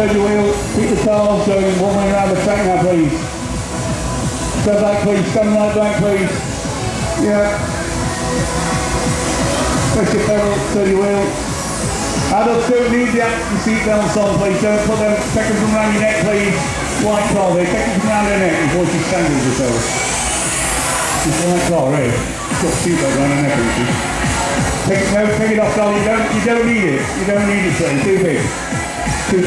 turn your wheel, keep the tires going one way around the track now please. Stand back please, stand right back please. Yeah. Press your pedal, turn your wheel. Adults don't need the action seat belts on please, don't put them, take them from around your neck please. White car there, take them around their neck before she strangles herself. It's a white car, eh? It's got a seatbelt around her neck, isn't she? Take, no, take it off, darling. You don't, you don't need it. You don't need it, sir. It's too big. Too.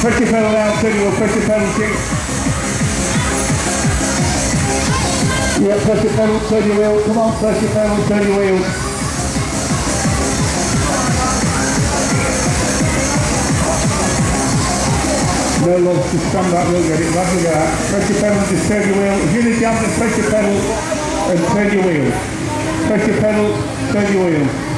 Press your pedal down, your wheel. Press your pedal, kick. Yeah, press your pedal, turn your wheel. Come on, press your pedal, turn your wheel. No love, just stand back, we'll get it. That's it, Press your pedal just turn your wheel. If you're in the just press your pedal and turn your wheel. Press your pedal, turn your wheel.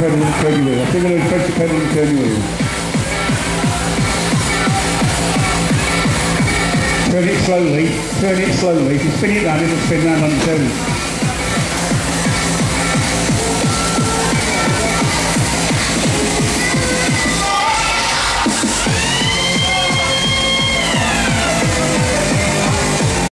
Pedal. I think press your pedal. Turn it slowly, turn it slowly. If you spin it round, it'll spin round on its own.